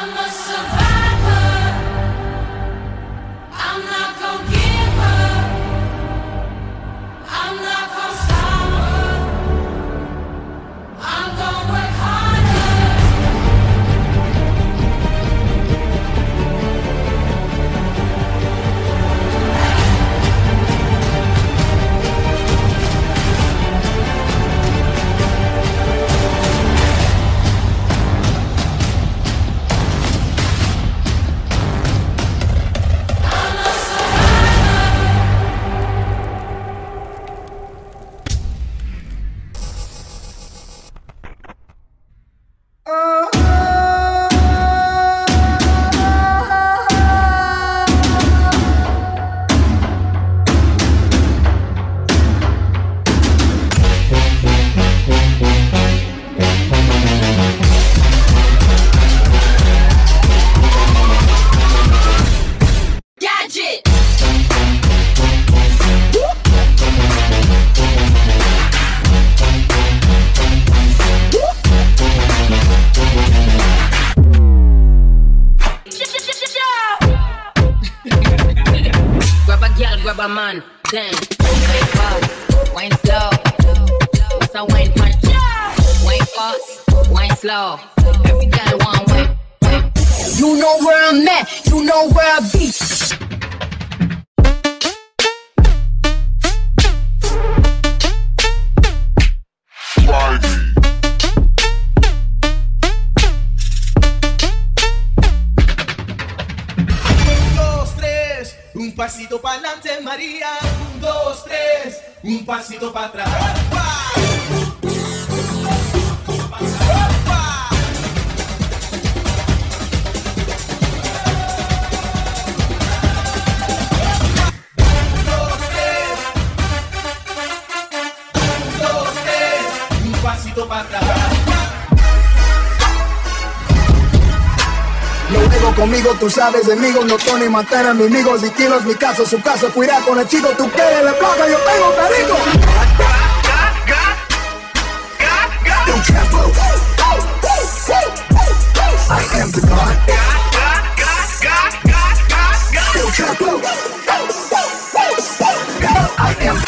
I'm a a man, then wine fast, wine slow. What's a wine punch? Wine fast, wine slow. Every girl want wine. You know where I'm at, you know where I be. Un pasito para adelante, María. Un, dos, tres, un pasito para atrás. Un, pasito para atrás. No juego conmigo, tú sabes, amigos, no Tony matar a mis amigos y kilos, mi caso, su caso, cuida con el chico, tú quieres la placa, yo tengo perico. I am the God. I am